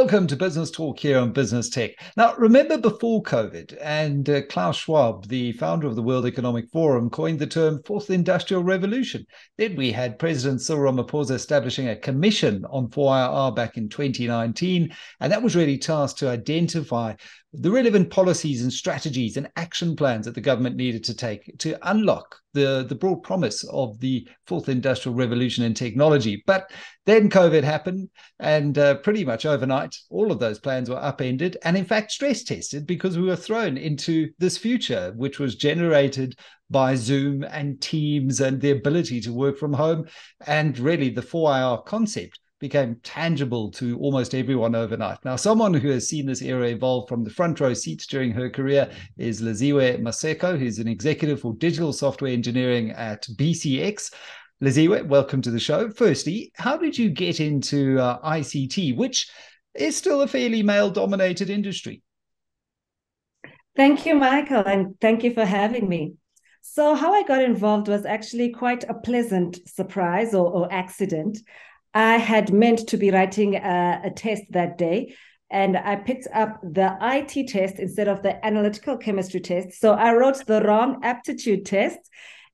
Welcome to Business Talk here on Business Tech. Now, remember before COVID, and uh, Klaus Schwab, the founder of the World Economic Forum, coined the term Fourth Industrial Revolution. Then we had President Cyril Ramaphosa establishing a commission on 4IR back in 2019, and that was really tasked to identify the relevant policies and strategies and action plans that the government needed to take to unlock the, the broad promise of the fourth industrial revolution in technology. But then COVID happened, and uh, pretty much overnight, all of those plans were upended and, in fact, stress tested because we were thrown into this future, which was generated by Zoom and Teams and the ability to work from home, and really the 4IR concept became tangible to almost everyone overnight. Now, someone who has seen this era evolve from the front row seats during her career is Liziwe Maseko, who's an executive for digital software engineering at BCX. Liziwe, welcome to the show. Firstly, how did you get into uh, ICT, which is still a fairly male dominated industry? Thank you, Michael, and thank you for having me. So, how I got involved was actually quite a pleasant surprise or, or accident. I had meant to be writing a, a test that day, and I picked up the IT test instead of the analytical chemistry test. So I wrote the wrong aptitude test.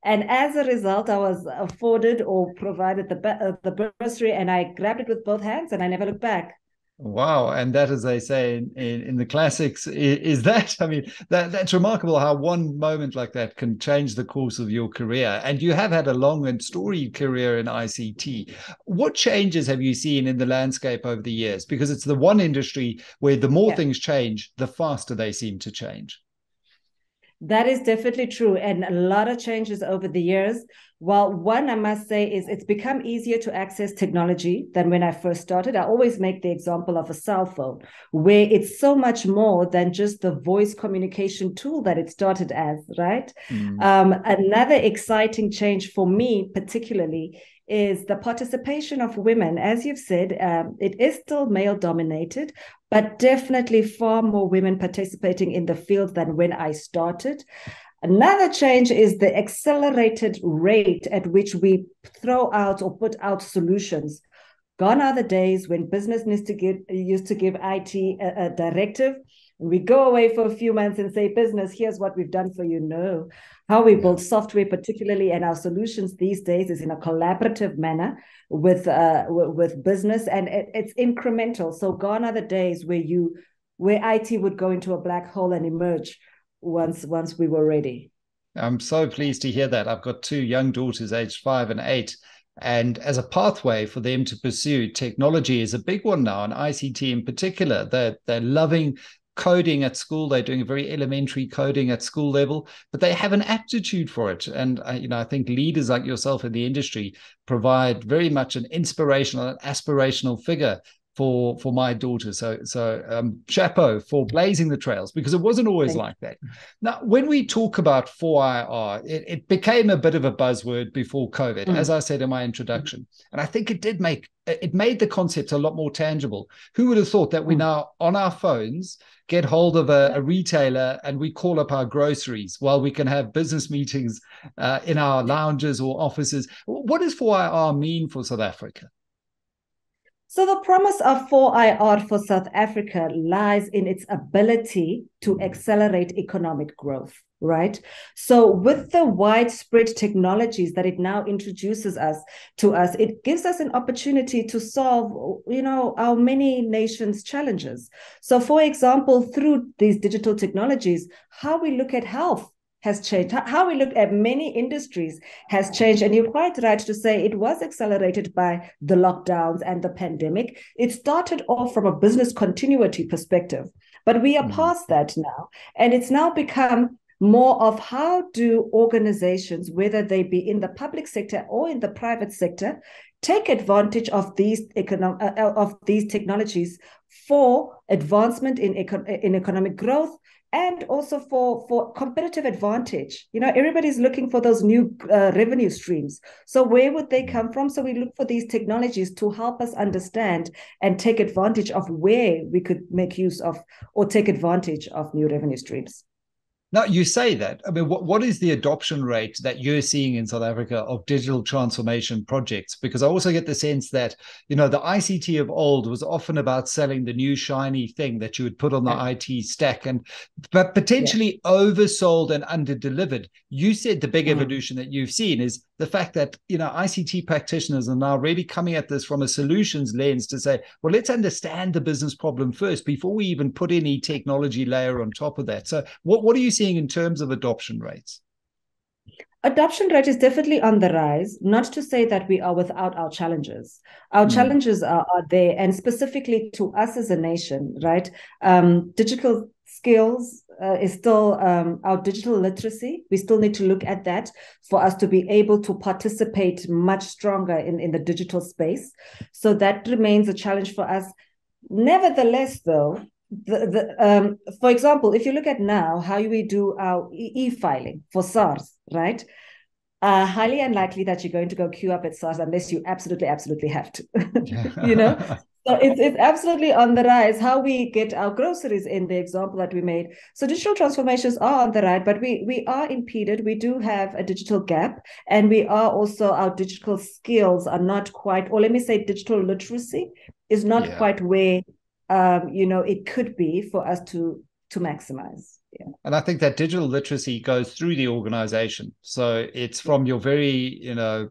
And as a result, I was afforded or provided the, uh, the bursary, and I grabbed it with both hands and I never looked back. Wow, and that, as they say in, in, in, the classics, is, is, that I mean that that's remarkable how one moment like that can change the course of your career. And you have had a long and storied career in ICT. What changes have you seen in the landscape over the years? Because it's the one industry where the more yeah. things change, the faster they seem to change. That is definitely true. And a lot of changes over the years. Well, one I must say is it's become easier to access technology than when I first started. I always make the example of a cell phone, where it's so much more than just the voice communication tool that it started as, right? Mm. Um, another exciting change for me, particularly, is the participation of women. As you've said, um, it is still male dominated, but definitely far more women participating in the field than when I started. Another change is the accelerated rate at which we throw out or put out solutions. Gone are the days when business needs to give used to give IT a, a directive we go away for a few months and say, business, here's what we've done for you. No. How we build software, particularly and our solutions these days, is in a collaborative manner with uh, with business, and it, it's incremental. So gone are the days where you where IT would go into a black hole and emerge once once we were ready. I'm so pleased to hear that. I've got two young daughters, aged five and eight. And as a pathway for them to pursue, technology is a big one now, and ICT in particular. They're, they're loving coding at school. They're doing a very elementary coding at school level, but they have an aptitude for it. And uh, you know, I think leaders like yourself in the industry provide very much an inspirational and aspirational figure for for my daughter. So so um, chapeau for blazing the trails because it wasn't always Thank like that. Now, when we talk about 4IR, it, it became a bit of a buzzword before COVID, mm. as I said in my introduction, and I think it did make it made the concept a lot more tangible. Who would have thought that we mm. now on our phones get hold of a, a, retailer and we call up our groceries while we can have business meetings uh, in our lounges or offices? What does 4IR mean for South Africa? So, the promise of 4IR for South Africa lies in its ability to accelerate economic growth, right? So, with the widespread technologies that it now introduces us to us, it gives us an opportunity to solve, you know, our many nations' challenges. So, for example, through these digital technologies, how we look at health has changed. How we look at many industries has changed. And you're quite right to say it was accelerated by the lockdowns and the pandemic. It started off from a business continuity perspective, but we are mm-hmm. past that now. And it's now become more of how do organizations, whether they be in the public sector or in the private sector, take advantage of these economic uh, uh, of these technologies for advancement in, econ- in economic growth and also for for competitive advantage. You know everybody's looking for those new uh, revenue streams. So where would they come from? So we look for these technologies to help us understand and take advantage of where we could make use of or take advantage of new revenue streams Now, you say that. I mean, what, what is the adoption rate that you're seeing in South Africa of digital transformation projects? Because I also get the sense that, you know, the ICT of old was often about selling the new shiny thing that you would put on the yeah. IT stack and but potentially yeah. oversold and underdelivered. You said the big mm-hmm. evolution that you've seen is the fact that, you know, ICT practitioners are now really coming at this from a solutions lens to say, well, let's understand the business problem first before we even put any technology layer on top of that. So what, what are you seeing seeing in terms of adoption rates? Adoption rate is definitely on the rise, not to say that we are without our challenges. Our mm. challenges are, are there, and specifically to us as a nation, right? Um, digital skills uh, is still um, our digital literacy. We still need to look at that for us to be able to participate much stronger in, in the digital space. So that remains a challenge for us. Nevertheless, though, the, the um, for example, if you look at now how we do our e-filing for SARS, right? Uh, highly unlikely that you're going to go queue up at SARS unless you absolutely, absolutely have to. you know, so it's it's absolutely on the rise. How we get our groceries in the example that we made. So digital transformations are on the rise, but we we are impeded. We do have a digital gap, and we are also our digital skills are not quite, or let me say, digital literacy is not yeah. quite where um, you know, it could be for us to to maximize. Yeah. And I think that digital literacy goes through the organization. So it's from your very, you know,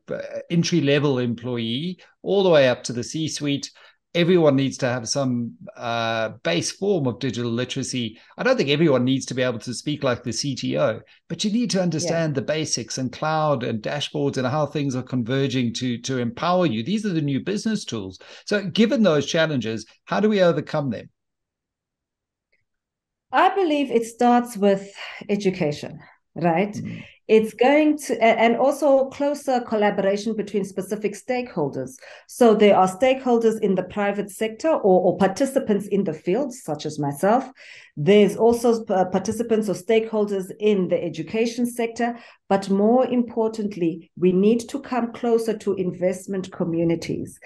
entry level employee all the way up to the C suite everyone needs to have some uh, base form of digital literacy. I don't think everyone needs to be able to speak like the CTO, but you need to understand yeah. the basics and cloud and dashboards and how things are converging to to empower you. These are the new business tools. So, given those challenges, how do we overcome them? I believe it starts with education, right? Mm it's going to and also closer collaboration between specific stakeholders. So there are stakeholders in the private sector or, or participants in the field such as myself. There's also uh, participants or stakeholders in the education sector. But more importantly we need to come closer to investment communities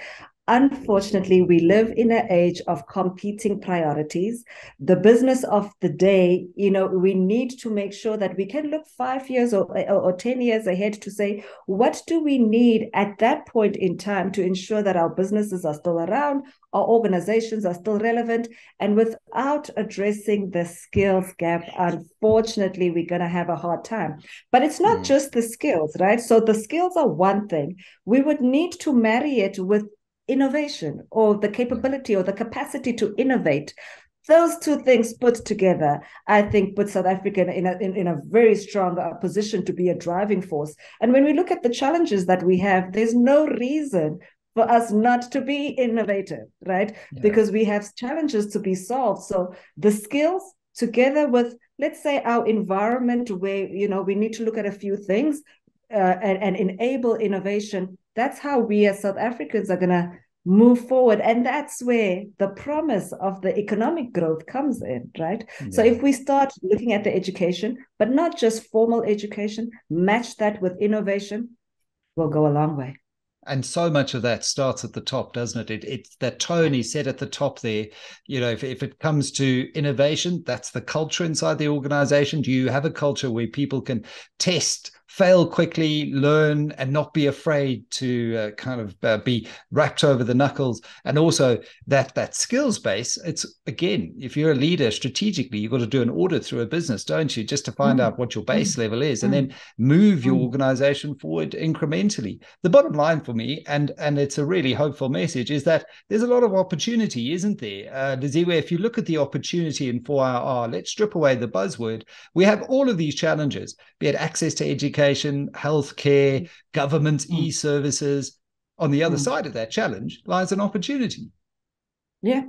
Unfortunately, we live in an age of competing priorities. The business of the day, you know, we need to make sure that we can look five years or, or 10 years ahead to say, what do we need at that point in time to ensure that our businesses are still around, our organizations are still relevant, and without addressing the skills gap, unfortunately, we're going to have a hard time. But it's not mm. just the skills, right? So the skills are one thing. We would need to marry it with innovation or the capability or the capacity to innovate those two things put together, I think, put South Africa in a, in, in a very strong uh, position to be a driving force. And when we look at the challenges that we have, there's no reason for us not to be innovative, right? Yeah. Because we have challenges to be solved. So the skills together with, let's say, our environment where, you know, we need to look at a few things uh, and, and enable innovation that's how we as South Africans are going to move forward. And that's where the promise of the economic growth comes in, right? Yeah. So if we start looking at the education, but not just formal education, match that with innovation, we'll go a long way and so much of that starts at the top doesn't it, it it's that tone is set at the top there you know if, if it comes to innovation that's the culture inside the organization do you have a culture where people can test fail quickly, learn, and not be afraid to uh, kind of uh, be rapped over the knuckles. And also that that skills base. It's again, if you're a leader strategically, you've got to do an audit through a business, don't you, just to find mm. out what your base mm. level is, and mm. then move your mm. organization forward incrementally. The bottom line for me, and and it's a really hopeful message, is that there's a lot of opportunity, isn't there, uh, if you look at the opportunity in 4IR, let's strip away the buzzword. We have all of these challenges, be it access to education education, healthcare, mm. government mm. e services. On the other mm. side of that challenge lies an opportunity. Yeah,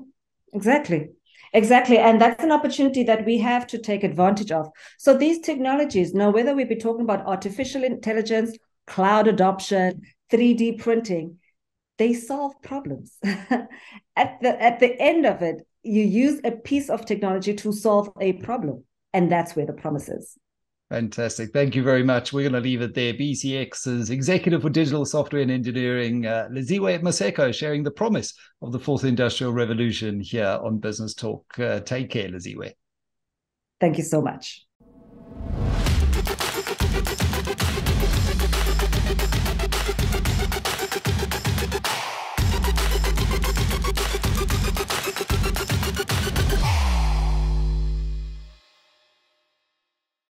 exactly. Exactly. And that's an opportunity that we have to take advantage of. So these technologies, now, whether we be talking about artificial intelligence, cloud adoption, 3D printing, they solve problems. at the at the end of it, you use a piece of technology to solve a problem. And that's where the promise is. Fantastic. Thank you very much. We're going to leave it there. BCX's Executive for Digital Software and Engineering, uh, Liziwe Maseko, sharing the promise of the fourth industrial revolution here on Business Talk. Uh, take care, Liziwe. Thank you so much.